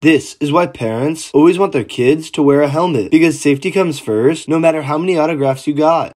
This is why parents always want their kids to wear a helmet because safety comes first no matter how many autographs you got.